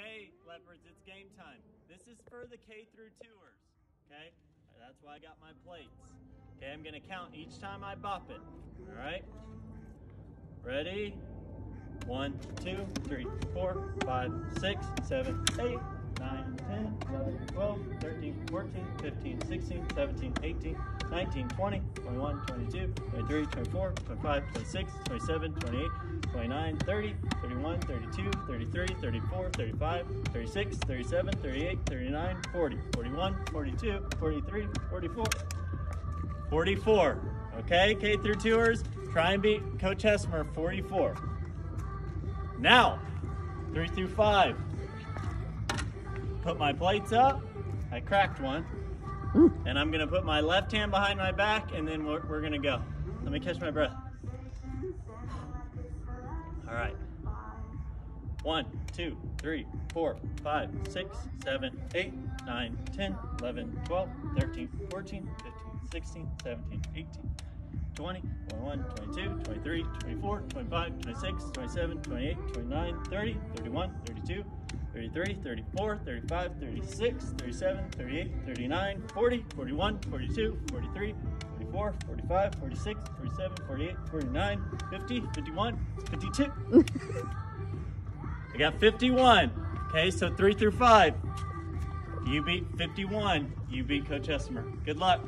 Okay, leopards, it's game time. This is for the K through tours. Okay, that's why I got my plates. Okay, I'm gonna count each time I bop it. All right, ready? One, two, three, four, five, six, seven, eight, nine, 10, 11, 12, 13, 14, 15, 16, 17, 18, 19, 20, 21, 22, 23, 24, 25, 26, 27, 28, 29, 30, 31, 32, 33, 34, 35, 36, 37, 38, 39, 40, 41, 42, 43, 44, 44. Okay, K through tours, try and beat Coach Hesmer 44. Now, three through five. Put my plates up. I cracked one. Hmm. And I'm gonna put my left hand behind my back and then we're, we're gonna go. Let me catch my breath. All right. One, two, three, four, five, six, seven, eight, nine, 10, 11, 12, 13, 14, 15, 16, 17, 18, 20, 21, 22, 23, 24, 25, 26, 27, 28, 29, 30, 31, 32, 33, 34, 35, 36, 37, 38, 39, 40, 41, 42, 43, 44, 45, 46, 47, 48, 49, 50, 51, 52. I got 51. Okay, so three through five. You beat 51. You beat Coach Esmer. Good luck.